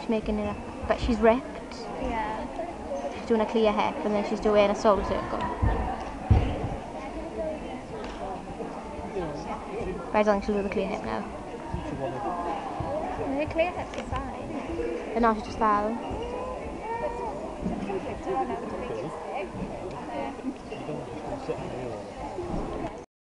She's making it up. But she's ripped. Yeah. She's doing a clear hip and then she's doing a sole circle. But I don't think she'll do the clear hip now. The clear hips are fine. And now she just fell.